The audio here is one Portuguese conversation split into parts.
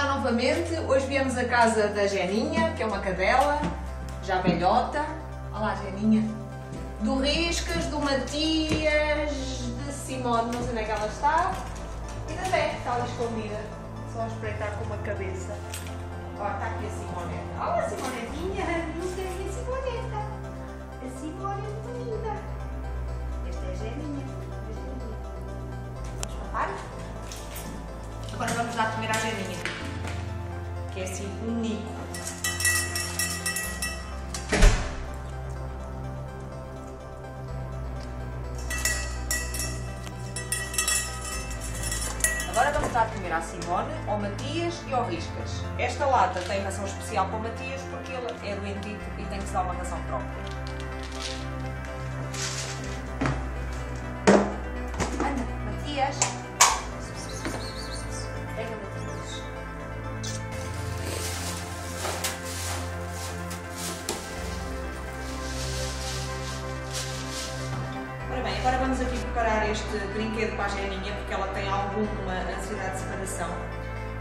novamente. Hoje viemos à casa da Geninha, que é uma cadela, já velhota. Olha lá, Geninha. Do Riscas, do Matias, de Simone, não sei onde é que ela está. E da que está ali escondida. Só a espreitar com uma cabeça. Olha, está aqui a Simoneta. Olha a Simonetinha, nunca vi a Simoneta. A Simone é muito linda. Esta é a Geninha. Vamos papar? Agora vamos dar comer à Geninha. Que é assim um nico. Agora vamos dar comer à Simone, ao Matias e ao Riscas. Esta lata tem ração especial para o Matias porque ele é doentito e tem que se dar uma ração própria. Agora vamos aqui preparar este brinquedo para a Geninha, porque ela tem alguma ansiedade de separação.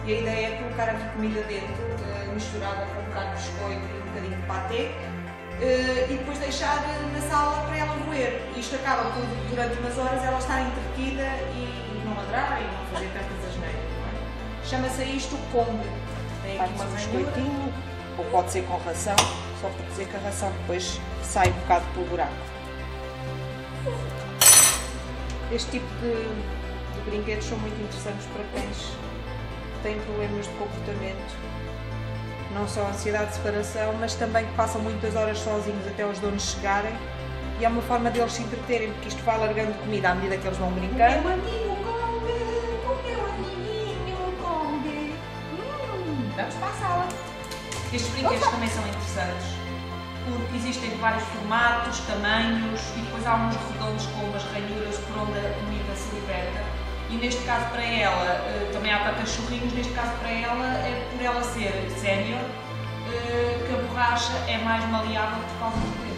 E a ideia é colocar aqui comida dentro, eh, misturada com um bocado de biscoito e um bocadinho de patê, eh, e depois deixar na sala para ela roer. Isto acaba por, durante umas horas, ela estar entretida e não ladrar e não fazer tantas asneiras. é? Chama-se isto combe. Tem aqui uma biscoitinho, ou pode ser com ração, só para dizer que a ração depois sai um bocado pelo buraco. Este tipo de, de brinquedos são muito interessantes para cães que têm problemas de comportamento, não só ansiedade de separação, mas também que passam muitas horas sozinhos até os donos chegarem. E é uma forma deles se entreterem, porque isto vai largando comida à medida que eles vão brincando. Meu amigo Kombi, o meu amiguinho Kombi. Hum, vamos para a sala. Estes brinquedos também são interessantes porque existem de vários formatos, tamanhos e depois há uns redondos com umas E neste caso para ela, eh, também há para cachorrinhos, neste caso para ela, é por ela ser sénior, eh, que a borracha é mais maleável por causa do.